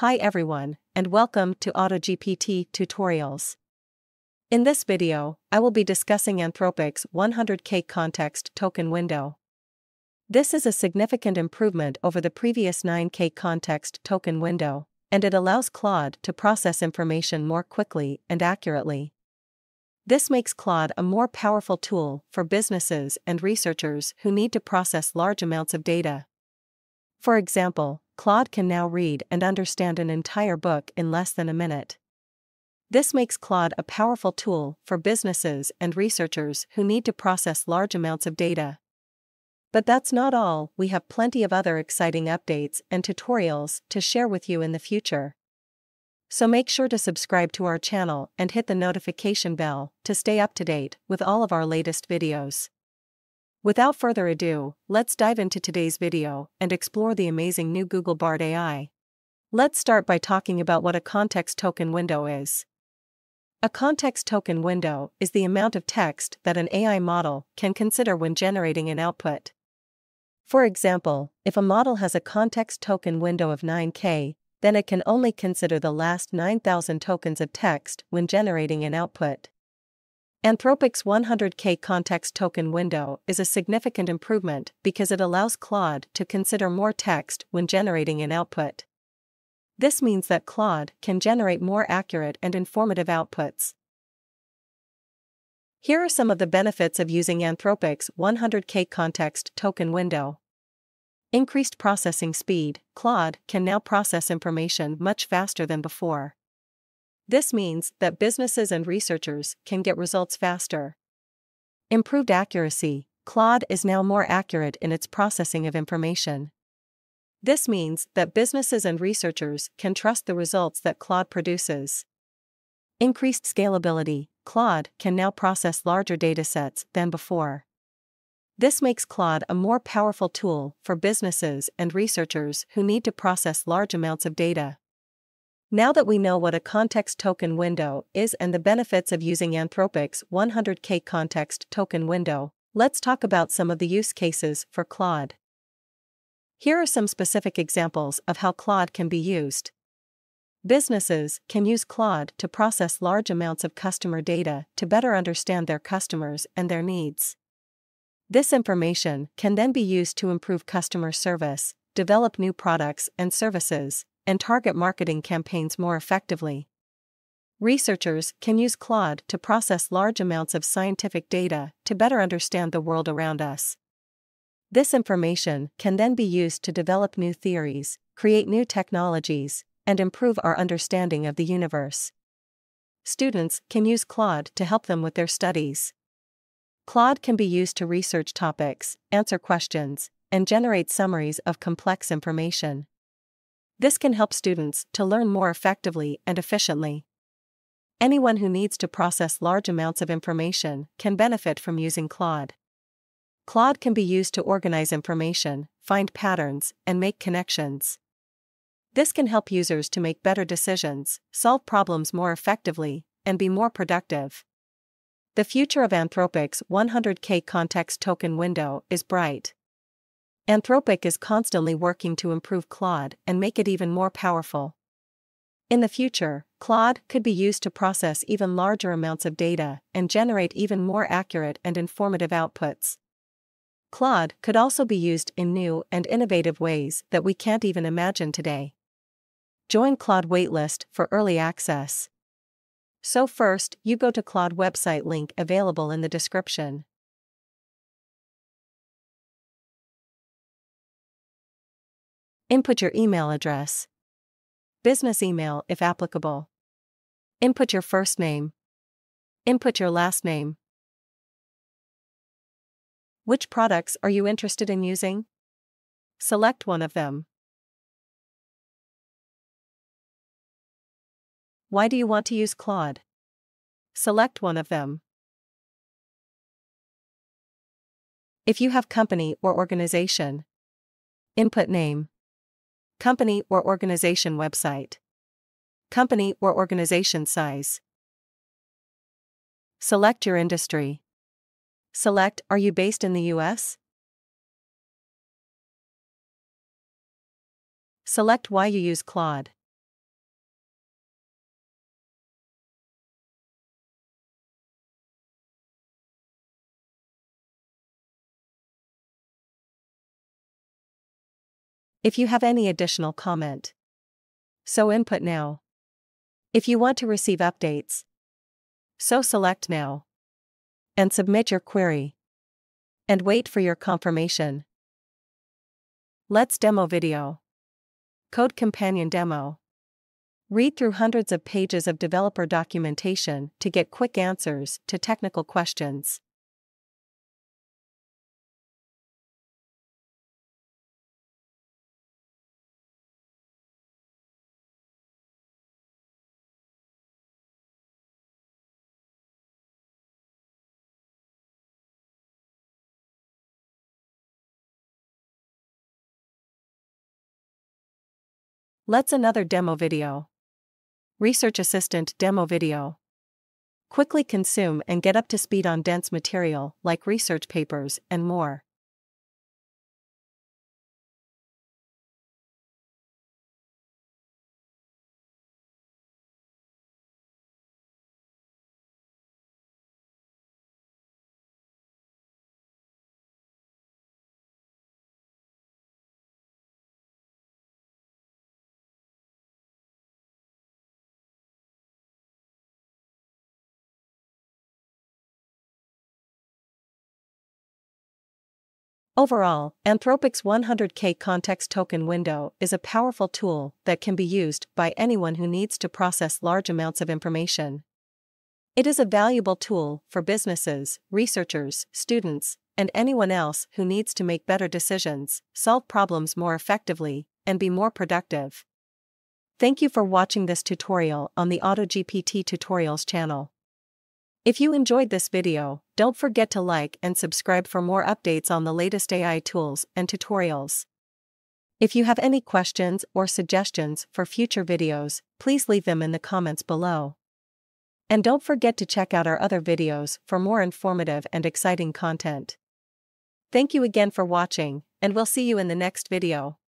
Hi everyone, and welcome to AutoGPT Tutorials. In this video, I will be discussing Anthropic's 100k context token window. This is a significant improvement over the previous 9k context token window, and it allows Claude to process information more quickly and accurately. This makes Claude a more powerful tool for businesses and researchers who need to process large amounts of data. For example, Claude can now read and understand an entire book in less than a minute. This makes Claude a powerful tool for businesses and researchers who need to process large amounts of data. But that's not all, we have plenty of other exciting updates and tutorials to share with you in the future. So make sure to subscribe to our channel and hit the notification bell to stay up to date with all of our latest videos. Without further ado, let's dive into today's video and explore the amazing new Google Bard AI. Let's start by talking about what a context token window is. A context token window is the amount of text that an AI model can consider when generating an output. For example, if a model has a context token window of 9K, then it can only consider the last 9,000 tokens of text when generating an output. Anthropic's 100K context token window is a significant improvement because it allows Claude to consider more text when generating an output. This means that Claude can generate more accurate and informative outputs. Here are some of the benefits of using Anthropic's 100K context token window. Increased processing speed, Claude can now process information much faster than before. This means that businesses and researchers can get results faster. Improved accuracy Claude is now more accurate in its processing of information. This means that businesses and researchers can trust the results that Claude produces. Increased scalability Claude can now process larger datasets than before. This makes Claude a more powerful tool for businesses and researchers who need to process large amounts of data. Now that we know what a context token window is and the benefits of using Anthropic's 100k context token window, let's talk about some of the use cases for Claude. Here are some specific examples of how Claude can be used. Businesses can use Claude to process large amounts of customer data to better understand their customers and their needs. This information can then be used to improve customer service, develop new products and services, and target marketing campaigns more effectively. Researchers can use Claude to process large amounts of scientific data to better understand the world around us. This information can then be used to develop new theories, create new technologies, and improve our understanding of the universe. Students can use Claude to help them with their studies. Claude can be used to research topics, answer questions, and generate summaries of complex information. This can help students to learn more effectively and efficiently. Anyone who needs to process large amounts of information can benefit from using Claude. Claude can be used to organize information, find patterns, and make connections. This can help users to make better decisions, solve problems more effectively, and be more productive. The future of Anthropic's 100K context token window is bright. Anthropic is constantly working to improve Claude and make it even more powerful. In the future, Claude could be used to process even larger amounts of data and generate even more accurate and informative outputs. Claude could also be used in new and innovative ways that we can't even imagine today. Join Claude waitlist for early access. So first, you go to Claude website link available in the description. Input your email address. Business email if applicable. Input your first name. Input your last name. Which products are you interested in using? Select one of them. Why do you want to use Claude? Select one of them. If you have company or organization, input name. Company or organization website. Company or organization size. Select your industry. Select Are you based in the US? Select why you use Claude. If you have any additional comment, so input now. If you want to receive updates, so select now. And submit your query. And wait for your confirmation. Let's demo video. Code Companion Demo. Read through hundreds of pages of developer documentation to get quick answers to technical questions. Let's another demo video. Research Assistant Demo Video. Quickly consume and get up to speed on dense material like research papers and more. Overall, Anthropic's 100K context token window is a powerful tool that can be used by anyone who needs to process large amounts of information. It is a valuable tool for businesses, researchers, students, and anyone else who needs to make better decisions, solve problems more effectively, and be more productive. Thank you for watching this tutorial on the AutoGPT Tutorials channel. If you enjoyed this video, don't forget to like and subscribe for more updates on the latest AI tools and tutorials. If you have any questions or suggestions for future videos, please leave them in the comments below. And don't forget to check out our other videos for more informative and exciting content. Thank you again for watching, and we'll see you in the next video.